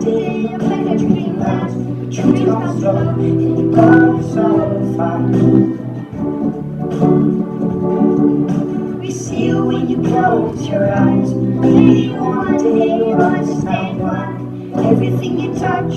you make a dream last But you slow and you go so fast We see you when you close your eyes Lady, one day you understand Everything you touch,